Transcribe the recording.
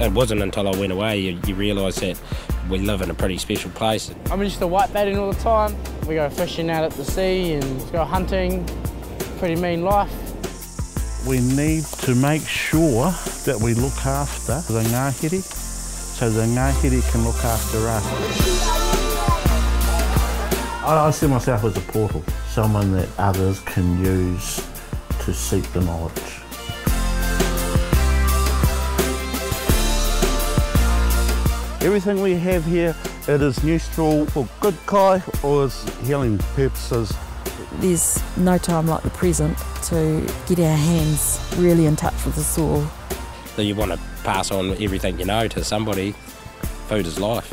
it wasn't until I went away you, you realise that we live in a pretty special place. I'm used to whitebaiting all the time. We go fishing out at the sea and go hunting. Pretty mean life. We need to make sure that we look after the ngāhere so the ngāhere can look after us. I, I see myself as a portal, someone that others can use to seek the knowledge. Everything we have here, it is useful for good kai or as healing purposes. There's no time like the present to get our hands really in touch with the soil. So you want to pass on everything you know to somebody. Food is life.